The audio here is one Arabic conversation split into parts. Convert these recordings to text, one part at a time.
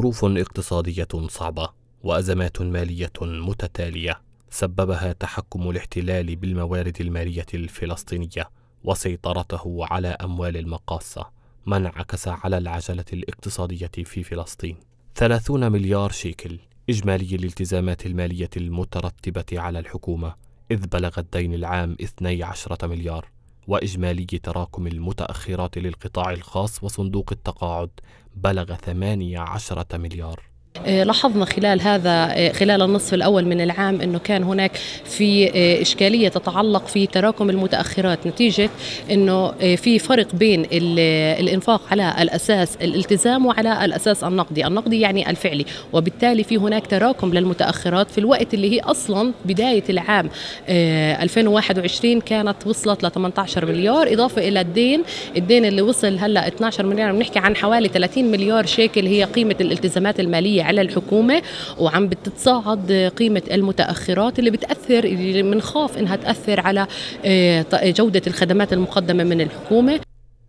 ظروف اقتصادية صعبة وأزمات مالية متتالية سببها تحكم الاحتلال بالموارد المالية الفلسطينية وسيطرته على أموال المقاصة ما انعكس على العجلة الاقتصادية في فلسطين. 30 مليار شيكل إجمالي الالتزامات المالية المترتبة على الحكومة إذ بلغ الدين العام 12 مليار. وإجمالي تراكم المتأخرات للقطاع الخاص وصندوق التقاعد بلغ 18 مليار. لاحظنا خلال هذا آه، خلال النصف الأول من العام إنه كان هناك في آه، إشكالية تتعلق في تراكم المتأخرات نتيجة إنه في فرق بين الإنفاق على الأساس الالتزام وعلى الأساس النقدي، النقدي يعني الفعلي، وبالتالي في هناك تراكم للمتأخرات في الوقت اللي هي أصلا بداية العام 2021 كانت وصلت ل 18 مليار إضافة إلى الدين، الدين اللي وصل هلأ 12 مليار بنحكي عن حوالي 30 مليار شيكل هي قيمة الالتزامات المالية. على الحكومة وعم بتتصاعد قيمة المتأخرات اللي بتأثر اللي بنخاف إنها تأثر على آه، جودة الخدمات المقدمة من الحكومة.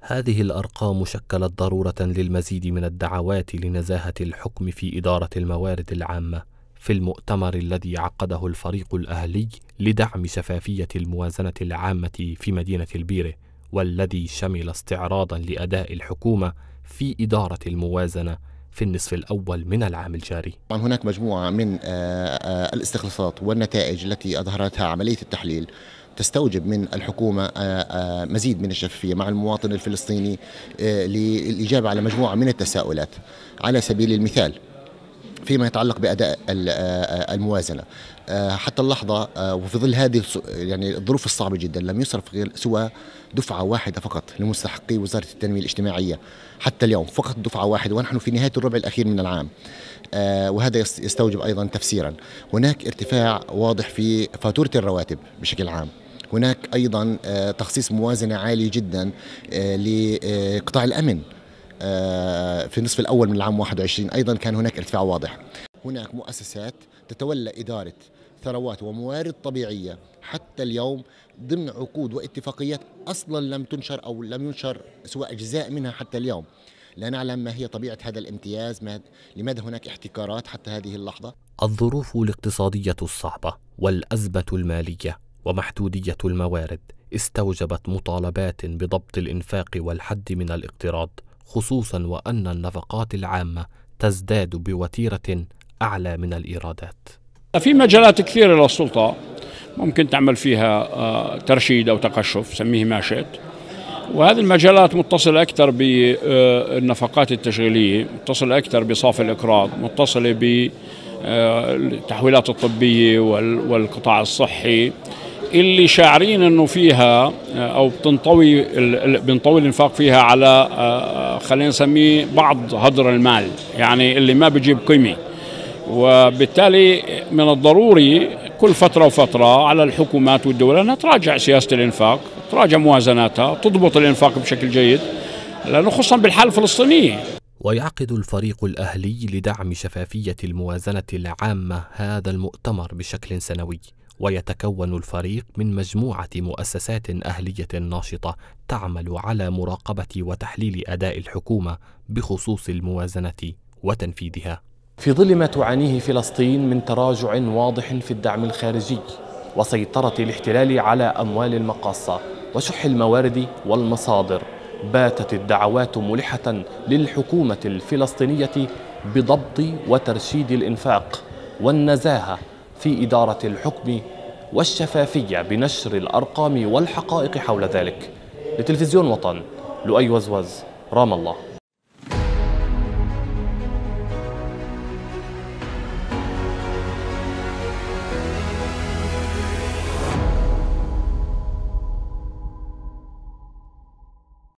هذه الأرقام شكلت ضرورة للمزيد من الدعوات لنزاهة الحكم في إدارة الموارد العامة في المؤتمر الذي عقده الفريق الأهلي لدعم شفافية الموازنة العامة في مدينة البيره والذي شمل استعراضا لأداء الحكومة في إدارة الموازنة. في النصف الأول من العام الجاري. طبعا هناك مجموعة من آه، آه، الاستخلاصات والنتائج التي أظهرتها عملية التحليل تستوجب من الحكومة آه، مزيد من الشفافية مع المواطن الفلسطيني للإجابة على مجموعة من التساؤلات. على سبيل المثال فيما يتعلق بأداء الموازنة. حتى اللحظة وفي ظل هذه يعني الظروف الصعبة جدا لم يصرف غير سوى دفعة واحدة فقط لمستحقي وزارة التنمية الاجتماعية حتى اليوم فقط دفعة واحدة ونحن في نهاية الربع الأخير من العام. وهذا يستوجب أيضا تفسيرا. هناك ارتفاع واضح في فاتورة الرواتب بشكل عام. هناك أيضا تخصيص موازنة عالي جدا لقطاع الأمن. في النصف الأول من العام 21 أيضا كان هناك ارتفاع واضح. هناك مؤسسات تتولى إدارة ثروات وموارد طبيعية. حتى اليوم ضمن عقود واتفاقيات أصلا لم تنشر أو لم ينشر سوى أجزاء منها حتى اليوم. لا نعلم ما هي طبيعة هذا الامتياز ما لماذا هناك احتكارات حتى هذه اللحظة؟ الظروف الاقتصادية الصعبة والأزمة المالية ومحدودية الموارد استوجبت مطالبات بضبط الإنفاق والحد من الاقتراض. خصوصا وأن النفقات العامة تزداد بوتيرة أعلى من الإيرادات. في مجالات كثيرة للسلطة ممكن تعمل فيها آه، ترشيد أو تقشف سميه ما شئت وهذه المجالات متصلة أكثر بالنفقات التشغيلية متصلة أكثر بصافي الإقراض متصلة بالتحويلات الطبية والقطاع الصحي. اللي شاعرين إنه فيها أو بتنطوي بنطوي الإنفاق فيها على آه، خلينا نسميه بعض هدر المال يعني اللي ما بيجيب قيمة. وبالتالي من الضروري كل فترة وفترة على الحكومات والدول إنها تراجع سياسة الإنفاق تراجع موازناتها تضبط الإنفاق بشكل جيد لأنه خصوصا بالحاله الفلسطينية. ويعقد الفريق الأهلي لدعم شفافية الموازنة العامة هذا المؤتمر بشكل سنوي. ويتكون الفريق من مجموعة مؤسسات أهلية ناشطة تعمل على مراقبة وتحليل أداء الحكومة بخصوص الموازنة وتنفيذها. في ظل ما تعانيه فلسطين من تراجع واضح في الدعم الخارجي وسيطرة الاحتلال على أموال المقاصة وشح الموارد والمصادر باتت الدعوات ملحة للحكومة الفلسطينية بضبط وترشيد الإنفاق والنزاهة في إدارة الحكم والشفافية بنشر الأرقام والحقائق حول ذلك. لتلفزيون وطن لؤي وزوز رام الله.